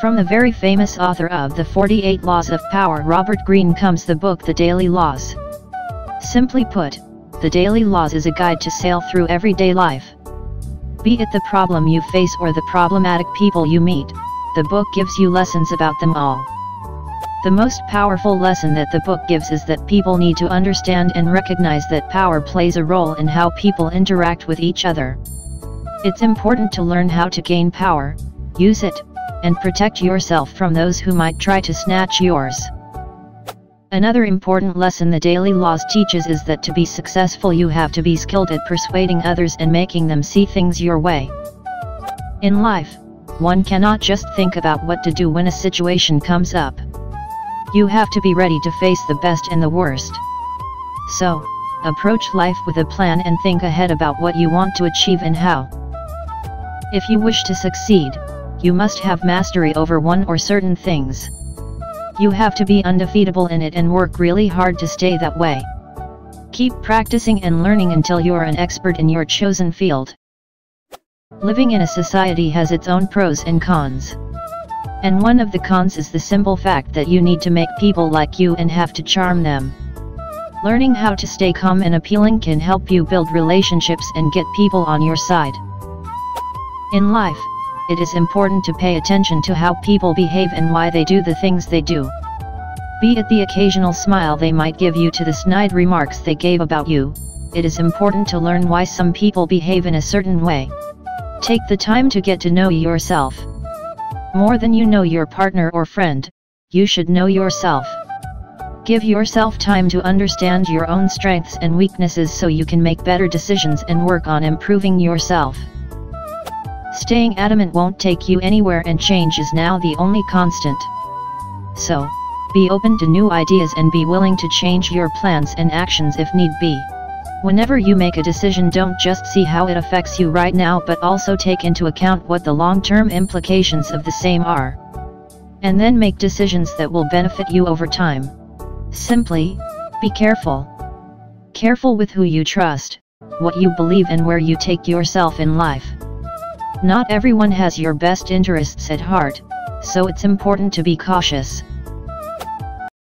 From the very famous author of The 48 Laws of Power Robert Greene comes the book The Daily Laws. Simply put, The Daily Laws is a guide to sail through everyday life. Be it the problem you face or the problematic people you meet, the book gives you lessons about them all. The most powerful lesson that the book gives is that people need to understand and recognize that power plays a role in how people interact with each other. It's important to learn how to gain power, use it, and protect yourself from those who might try to snatch yours. Another important lesson the Daily Laws teaches is that to be successful you have to be skilled at persuading others and making them see things your way. In life, one cannot just think about what to do when a situation comes up. You have to be ready to face the best and the worst. So, approach life with a plan and think ahead about what you want to achieve and how. If you wish to succeed, you must have mastery over one or certain things. You have to be undefeatable in it and work really hard to stay that way. Keep practicing and learning until you're an expert in your chosen field. Living in a society has its own pros and cons. And one of the cons is the simple fact that you need to make people like you and have to charm them. Learning how to stay calm and appealing can help you build relationships and get people on your side. In life, it is important to pay attention to how people behave and why they do the things they do. Be it the occasional smile they might give you to the snide remarks they gave about you, it is important to learn why some people behave in a certain way. Take the time to get to know yourself. More than you know your partner or friend, you should know yourself. Give yourself time to understand your own strengths and weaknesses so you can make better decisions and work on improving yourself. Staying adamant won't take you anywhere and change is now the only constant. So, be open to new ideas and be willing to change your plans and actions if need be. Whenever you make a decision don't just see how it affects you right now but also take into account what the long-term implications of the same are. And then make decisions that will benefit you over time. Simply, be careful. Careful with who you trust, what you believe and where you take yourself in life. Not everyone has your best interests at heart, so it's important to be cautious.